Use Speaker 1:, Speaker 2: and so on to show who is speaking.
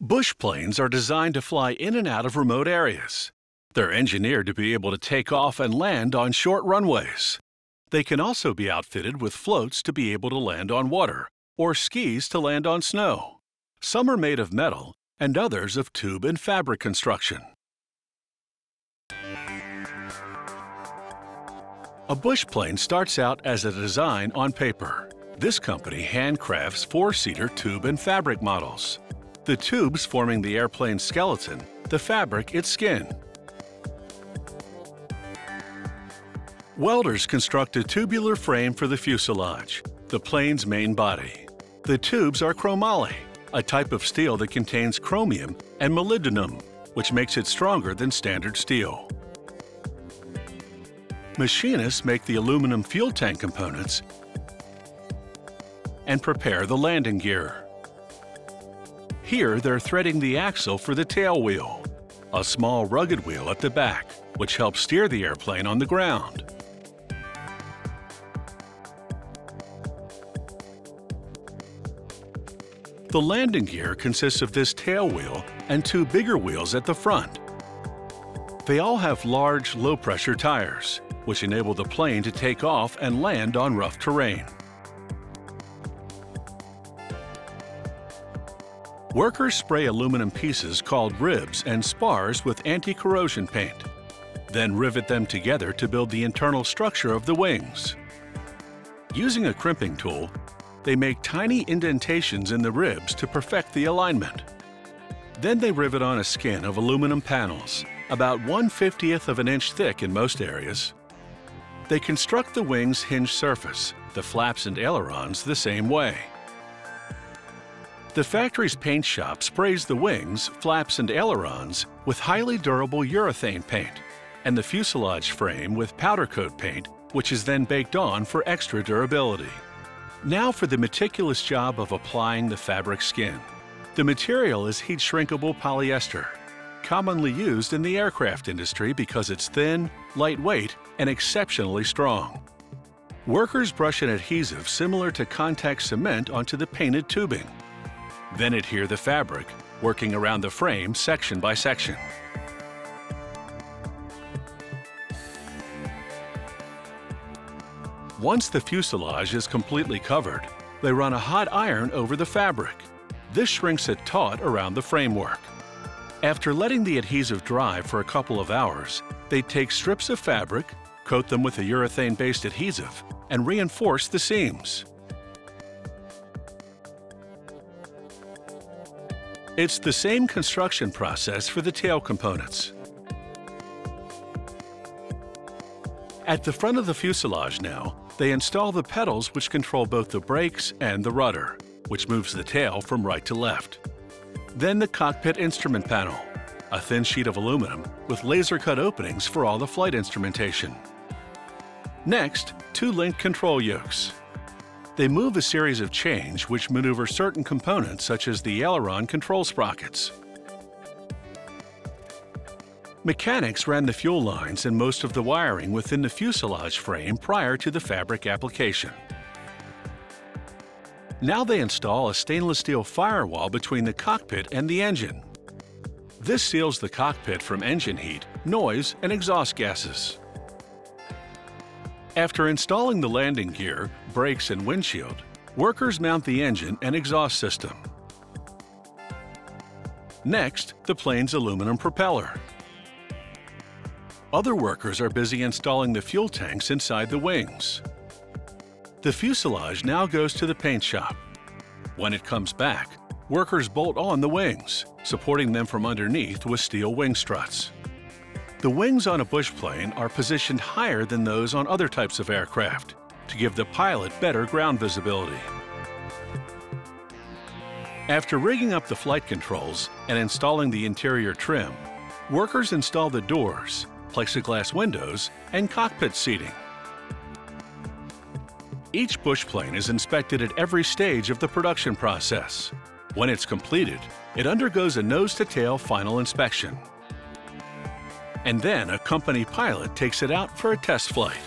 Speaker 1: Bush planes are designed to fly in and out of remote areas. They're engineered to be able to take off and land on short runways. They can also be outfitted with floats to be able to land on water, or skis to land on snow. Some are made of metal, and others of tube and fabric construction. A bush plane starts out as a design on paper. This company handcrafts four-seater tube and fabric models. The tubes forming the airplane's skeleton, the fabric its skin. Welders construct a tubular frame for the fuselage, the plane's main body. The tubes are chromoly, a type of steel that contains chromium and molybdenum, which makes it stronger than standard steel. Machinists make the aluminum fuel tank components and prepare the landing gear. Here they're threading the axle for the tail wheel, a small rugged wheel at the back, which helps steer the airplane on the ground. The landing gear consists of this tail wheel and two bigger wheels at the front. They all have large, low-pressure tires, which enable the plane to take off and land on rough terrain. Workers spray aluminum pieces called ribs and spars with anti-corrosion paint, then rivet them together to build the internal structure of the wings. Using a crimping tool, they make tiny indentations in the ribs to perfect the alignment. Then they rivet on a skin of aluminum panels, about 1 50th of an inch thick in most areas. They construct the wing's hinge surface, the flaps and ailerons the same way. The factory's paint shop sprays the wings, flaps, and ailerons with highly durable urethane paint, and the fuselage frame with powder coat paint, which is then baked on for extra durability. Now for the meticulous job of applying the fabric skin. The material is heat shrinkable polyester, commonly used in the aircraft industry because it's thin, lightweight, and exceptionally strong. Workers brush an adhesive similar to contact cement onto the painted tubing. Then adhere the fabric, working around the frame section by section. Once the fuselage is completely covered, they run a hot iron over the fabric. This shrinks it taut around the framework. After letting the adhesive dry for a couple of hours, they take strips of fabric, coat them with a urethane-based adhesive, and reinforce the seams. It's the same construction process for the tail components. At the front of the fuselage now, they install the pedals which control both the brakes and the rudder, which moves the tail from right to left. Then the cockpit instrument panel, a thin sheet of aluminum with laser-cut openings for all the flight instrumentation. Next, two linked control yokes. They move a series of chains which maneuver certain components such as the aileron control sprockets. Mechanics ran the fuel lines and most of the wiring within the fuselage frame prior to the fabric application. Now they install a stainless steel firewall between the cockpit and the engine. This seals the cockpit from engine heat, noise, and exhaust gases. After installing the landing gear, brakes, and windshield, workers mount the engine and exhaust system. Next, the plane's aluminum propeller. Other workers are busy installing the fuel tanks inside the wings. The fuselage now goes to the paint shop. When it comes back, workers bolt on the wings, supporting them from underneath with steel wing struts. The wings on a bush plane are positioned higher than those on other types of aircraft to give the pilot better ground visibility. After rigging up the flight controls and installing the interior trim, workers install the doors, plexiglass windows, and cockpit seating. Each bush plane is inspected at every stage of the production process. When it's completed, it undergoes a nose-to-tail final inspection. And then a company pilot takes it out for a test flight.